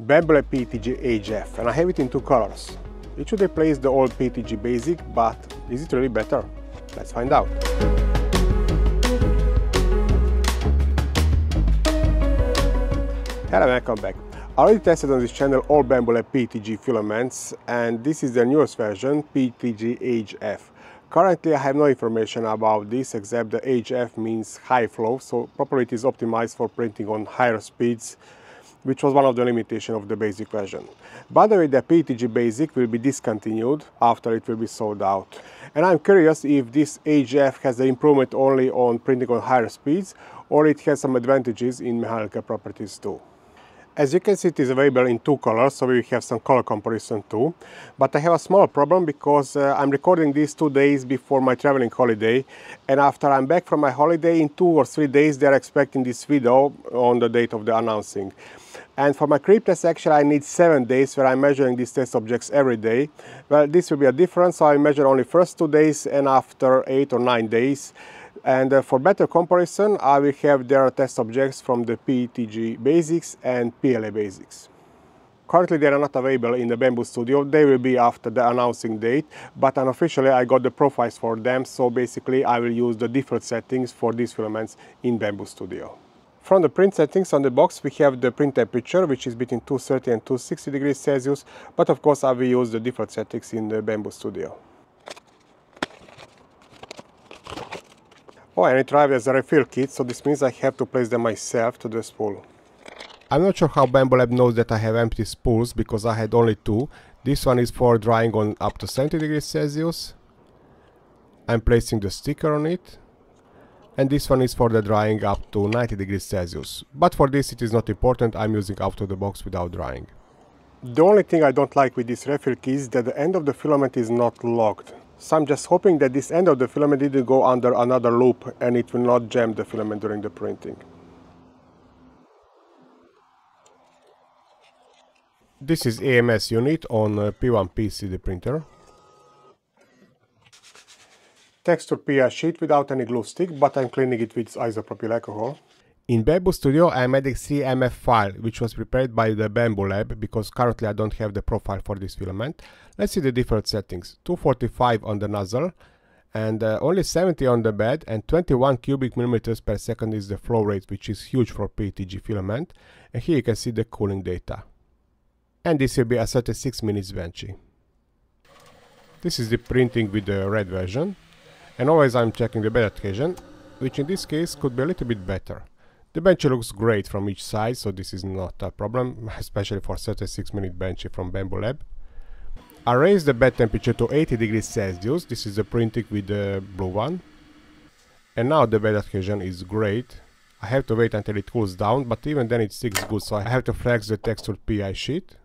Bambu PETG HF and I have it in two colors. It should replace the old PETG Basic, but is it really better? Let's find out. Hello, and welcome back. I already tested on this channel all Bambu PETG filaments and this is the newest version, PETG HF. Currently I have no information about this except the HF means high flow, so probably it is optimized for printing on higher speeds, which was one of the limitations of the basic version. By the way, the PETG Basic will be discontinued after it will be sold out. And I'm curious if this HF has the improvement only on printing on higher speeds or it has some advantages in mechanical properties too. As you can see it is available in two colors, so we have some color comparison too. But I have a small problem because uh, I'm recording this two days before my traveling holiday and after I'm back from my holiday in two or three days they're expecting this video on the date of the announcing. And for my creep test actually I need seven days where I'm measuring these test objects every day. Well this will be a difference so I measure only first two days and after eight or nine days. And uh, for better comparison, I will have their test objects from the PETG Basics and PLA Basics. Currently they are not available in the Bambu Studio, they will be after the announcing date, but unofficially I got the profiles for them, so basically I will use the default settings for these filaments in Bambu Studio. From the print settings on the box we have the print temperature which is between 230 and 260 degrees Celsius, but of course I will use the default settings in the Bambu Studio. Oh, and it arrived as a refill kit, so this means I have to place them myself to the spool. I'm not sure how Bambu Lab knows that I have empty spools, because I had only two. This one is for drying on up to 70 degrees Celsius. I'm placing the sticker on it. And this one is for the drying up to 90 degrees Celsius. But for this it is not important, I'm using out of the box without drying. The only thing I don't like with this refill kit is that the end of the filament is not locked. So I'm just hoping that this end of the filament didn't go under another loop and it will not jam the filament during the printing. This is AMS unit on uh, P1 PCD printer. Texture PI sheet without any glue stick, but I'm cleaning it with isopropyl alcohol. In Bambu Studio I am adding 3MF file which was prepared by the Bambu Lab because currently I don't have the profile for this filament. Let's see the different settings. 245 on the nozzle and uh, only 70 on the bed and 21 cubic millimeters per second is the flow rate which is huge for PETG filament and here you can see the cooling data. And this will be a 36 minutes benchy. This is the printing with the red version and always I'm checking the bed adhesion which in this case could be a little bit better. The bench looks great from each side, so this is not a problem, especially for 36 minute bench from Bambu Lab. I raised the bed temperature to 80 degrees Celsius, this is the printing with the blue one. And now the bed adhesion is great. I have to wait until it cools down, but even then it sticks good, so I have to flex the textured PI sheet.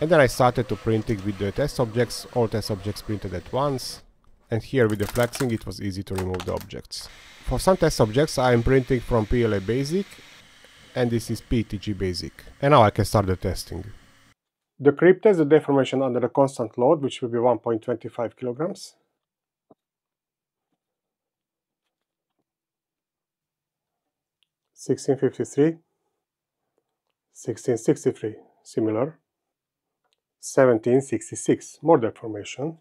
And then I started to print it with the test objects, all test objects printed at once. And here with the flexing it was easy to remove the objects. For some test objects I am printing from PLA Basic and this is PETG Basic. And now I can start the testing. The creep test the deformation under a constant load which will be 1.25 kilograms. Sixteen fifty three, sixteen sixty three, similar. Seventeen sixty six, more deformation.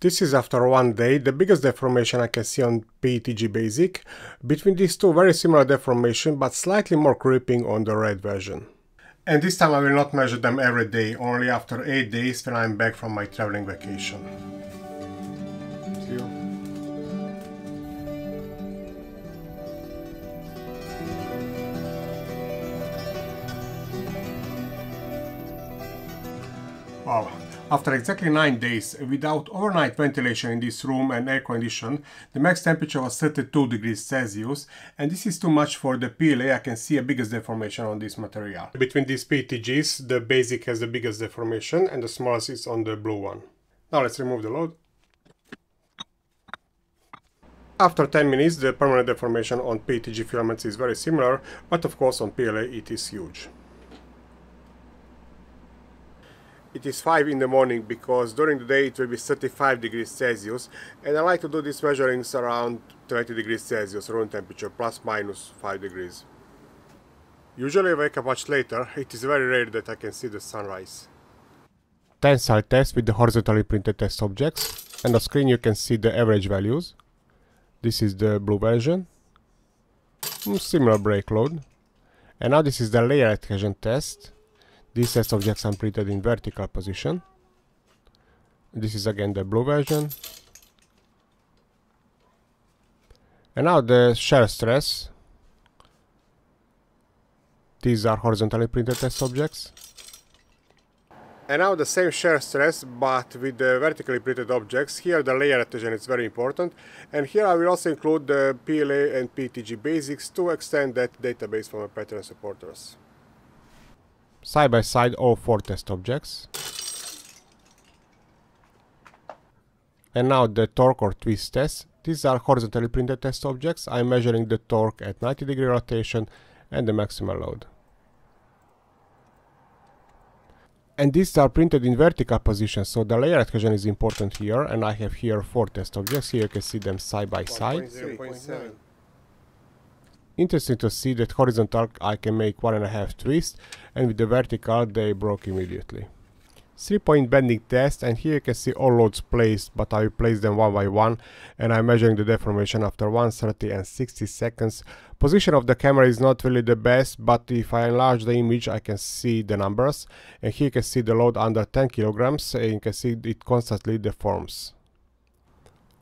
This is after one day, the biggest deformation I can see on PETG Basic. Between these two very similar deformation but slightly more creeping on the red version. And this time I will not measure them every day, only after 8 days when I'm back from my traveling vacation. After exactly 9 days, without overnight ventilation in this room and air condition, the max temperature was 32 degrees Celsius and this is too much for the PLA, I can see a biggest deformation on this material. Between these PETGs, the basic has the biggest deformation and the smallest is on the blue one. Now let's remove the load. After 10 minutes, the permanent deformation on PETG filaments is very similar, but of course on PLA it is huge. It is 5 in the morning because during the day it will be 35 degrees Celsius and I like to do these measurings around 20 degrees Celsius room temperature plus minus 5 degrees. Usually I wake up much later, it is very rare that I can see the sunrise. Tensile test with the horizontally printed test objects. And on the screen you can see the average values. This is the blue version. Mm, similar break load. And now this is the layer adhesion test. These test objects are printed in vertical position. This is again the blue version. And now the shear stress these are horizontally printed test objects. And now the same shear stress, but with the vertically printed objects. Here the layer adhesion is very important. And here I will also include the PLA and PETG basics to extend that database for my Patreon supporters. Side by side all four test objects. And now the torque or twist test. These are horizontally printed test objects. I'm measuring the torque at 90 degree rotation and the maximal load. and these are printed in vertical position so the layer adhesion is important here and I have here four test objects here you can see them side by side interesting to see that horizontal I can make one and a half twist and with the vertical they broke immediately three point bending test and here you can see all loads placed but I place them one by one and I'm measuring the deformation after 130 and 60 seconds. Position of the camera is not really the best but if I enlarge the image I can see the numbers and here you can see the load under 10 kilograms and you can see it constantly deforms.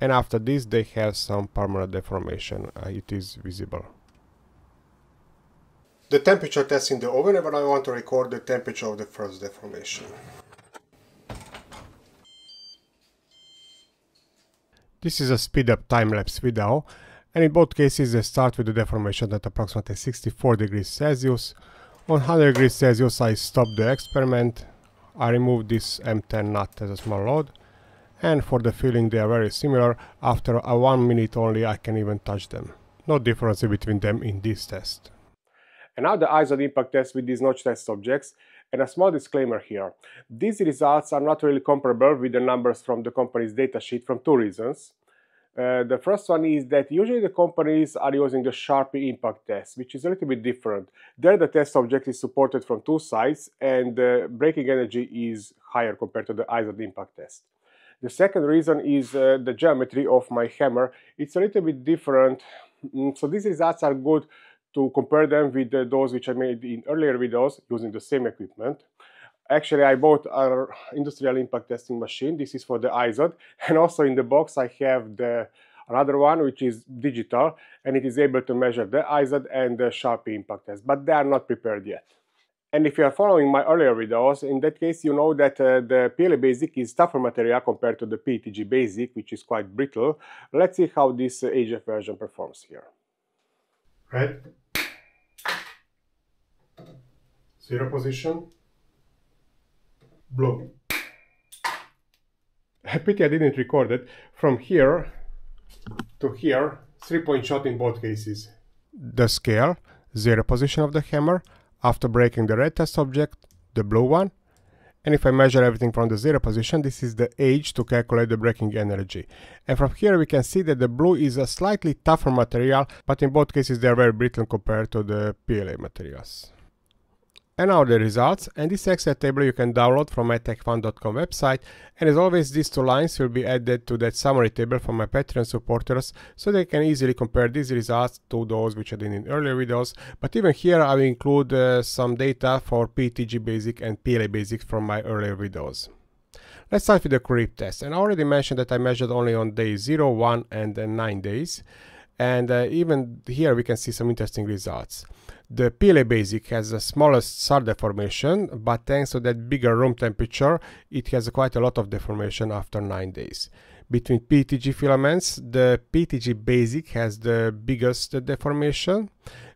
And after this they have some permanent deformation, uh, it is visible. The temperature test in the oven and I want to record the temperature of the first deformation. This is a speed up time-lapse video and in both cases they start with the deformation at approximately 64 degrees Celsius. On 100 degrees Celsius I stop the experiment, I remove this M10 nut as a small load and for the feeling they are very similar, after a 1 minute only I can even touch them. No difference between them in this test. And now the IZOD impact test with these notch test objects. And a small disclaimer here. These results are not really comparable with the numbers from the company's datasheet from two reasons. Uh, the first one is that usually the companies are using the Charpy impact test, which is a little bit different. There the test object is supported from two sides and the braking energy is higher compared to the IZOD impact test. The second reason is uh, the geometry of my hammer. It's a little bit different, mm, so these results are good to compare them with those which I made in earlier videos using the same equipment. Actually, I bought our industrial impact testing machine. This is for the IZOD. And also in the box, I have the another one which is digital and it is able to measure the IZOD and the Charpy impact test, but they are not prepared yet. And if you are following my earlier videos, in that case you know that uh, the PLA Basic is tougher material compared to the PETG Basic, which is quite brittle. Let's see how this uh, HF version performs here. Right. Zero position. Blow. Pity I didn't record it. From here to here, three point shot in both cases. The scale, zero position of the hammer, after breaking the red test object, the blue one, and if I measure everything from the zero position, this is the age to calculate the braking energy. And from here we can see that the blue is a slightly tougher material, but in both cases they are very brittle compared to the PLA materials. And now the results, and this Excel table you can download from my techfun.com website, and as always these two lines will be added to that summary table for my Patreon supporters, so they can easily compare these results to those which I did in earlier videos, but even here I will include uh, some data for PETG Basic and PLA Basic from my earlier videos. Let's start with the creep test, and I already mentioned that I measured only on day 0, 1 and uh, 9 days, and uh, even here we can see some interesting results. The PLA Basic has the smallest SAR deformation, but thanks to that bigger room temperature, it has quite a lot of deformation after 9 days. Between PETG filaments, the PETG Basic has the biggest deformation.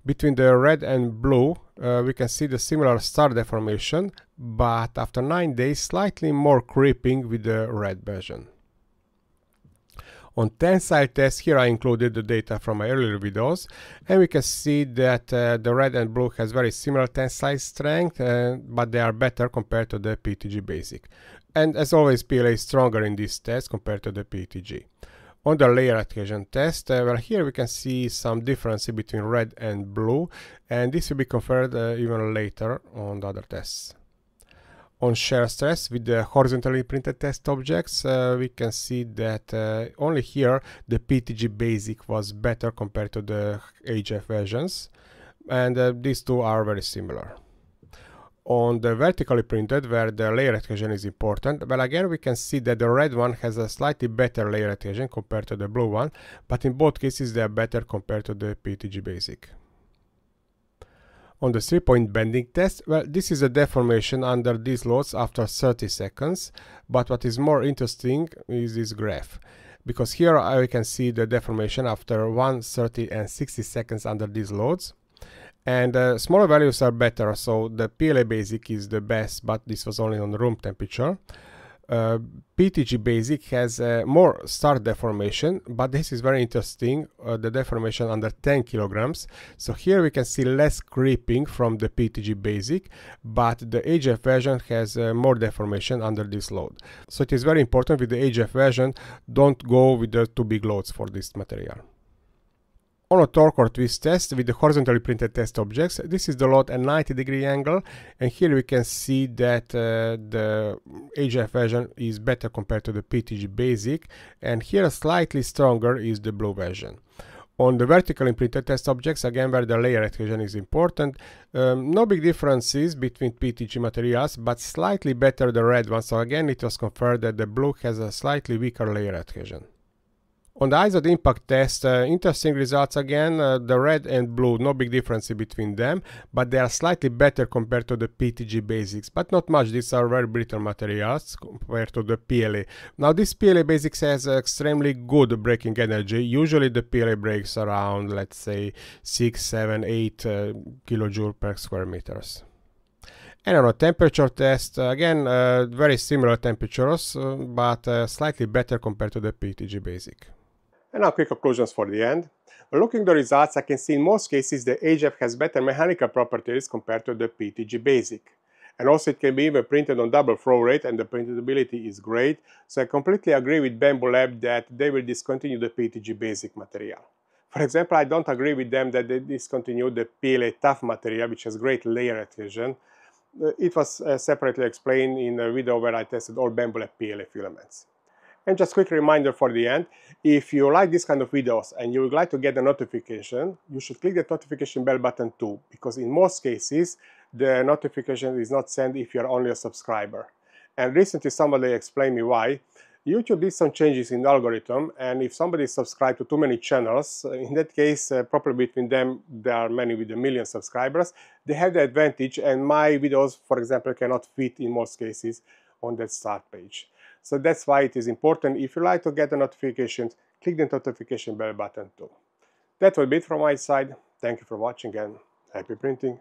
Between the red and blue, uh, we can see the similar star deformation, but after 9 days, slightly more creeping with the red version. On tensile test, here I included the data from my earlier videos, and we can see that uh, the red and blue has very similar tensile strength, uh, but they are better compared to the PETG basic. And as always, PLA is stronger in this test compared to the PETG. On the layer adhesion test, uh, well here we can see some difference between red and blue, and this will be confirmed uh, even later on the other tests. On shear stress with the horizontally printed test objects, uh, we can see that uh, only here the PETG basic was better compared to the HF versions, and uh, these two are very similar. On the vertically printed, where the layer adhesion is important, well again we can see that the red one has a slightly better layer adhesion compared to the blue one, but in both cases they are better compared to the PETG basic. On the three-point bending test, well, this is a deformation under these loads after 30 seconds, but what is more interesting is this graph. Because here I can see the deformation after 1, 30 and 60 seconds under these loads. And uh, smaller values are better, so the PLA basic is the best, but this was only on room temperature. Uh, PETG Basic has uh, more start deformation, but this is very interesting, uh, the deformation under 10 kilograms. So here we can see less creeping from the PETG Basic, but the HF version has uh, more deformation under this load. So it is very important with the HF version, don't go with the too big loads for this material. On a torque or twist test with the horizontally printed test objects, this is the load at 90 degree angle and here we can see that uh, the HF version is better compared to the PETG basic and here a slightly stronger is the blue version. On the vertical printed test objects, again where the layer adhesion is important, um, no big differences between PETG materials, but slightly better the red one, so again it was confirmed that the blue has a slightly weaker layer adhesion. On the Izod impact test, uh, interesting results again, uh, the red and blue, no big difference between them, but they are slightly better compared to the PETG basics, but not much, these are very brittle materials compared to the PLA. Now this PLA basics has extremely good braking energy, usually the PLA breaks around, let's say, 6, 7, 8 uh, kilojoule per square meters. And on a temperature test, uh, again, uh, very similar temperatures, uh, but slightly better compared to the PETG basic. And now quick conclusions for the end. Looking the results, I can see in most cases the HF has better mechanical properties compared to the PETG Basic. And also it can be even printed on double flow rate and the printability is great. So I completely agree with Bambu Lab that they will discontinue the PETG Basic material. For example, I don't agree with them that they discontinued the PLA Tough material, which has great layer adhesion. Uh, it was uh, separately explained in a video where I tested all Bambu Lab PLA filaments. And just quick reminder for the end, if you like this kind of videos and you would like to get a notification, you should click the notification bell button too, because in most cases, the notification is not sent if you're only a subscriber. And recently somebody explained me why. YouTube did some changes in the algorithm, and if somebody subscribed to too many channels, in that case, uh, probably between them, there are many with a million subscribers, they have the advantage, and my videos, for example, cannot fit in most cases on that start page. So that's why it is important. If you like to get the notifications, click the notification bell button too. That will be it from my side. Thank you for watching and happy printing.